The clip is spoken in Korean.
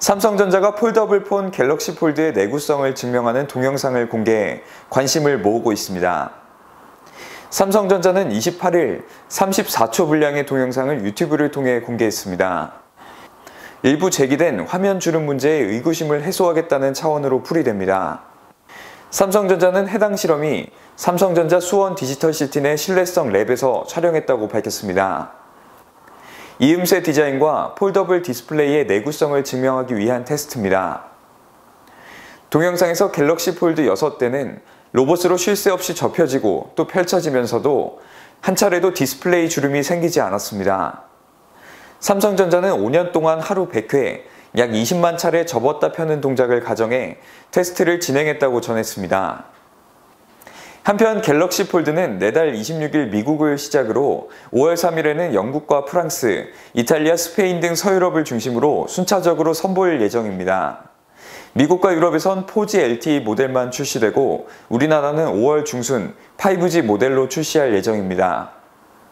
삼성전자가 foldable 폰 갤럭시 폴드의 내구성을 증명하는 동영상을 공개해 관심을 모으고 있습니다. 삼성전자는 28일 34초 분량의 동영상을 유튜브를 통해 공개했습니다. 일부 제기된 화면 주름 문제의 의구심을 해소하겠다는 차원으로 풀이됩니다. 삼성전자는 해당 실험이 삼성전자 수원 디지털시티 내 신뢰성 lab에서 촬영했다고 밝혔습니다. 이음새 디자인과 foldable 디스플레이의 내구성을 증명하기 위한 테스트입니다. 동영상에서 갤럭시 폴드 6대는 로봇으로 쉴 새 없이 접혀지고 또 펼쳐지면서도 한 차례도 디스플레이 주름이 생기지 않았습니다. 삼성전자는 5년 동안 하루 100회, 약 20만 차례 접었다 펴는 동작을 가정해 테스트를 진행했다고 전했습니다. 한편 갤럭시 폴드는 내달 26일 미국을 시작으로 5월 3일에는 영국과 프랑스, 이탈리아, 스페인 등 서유럽을 중심으로 순차적으로 선보일 예정입니다. 미국과 유럽에선 4G LTE 모델만 출시되고 우리나라는 5월 중순 5G 모델로 출시할 예정입니다.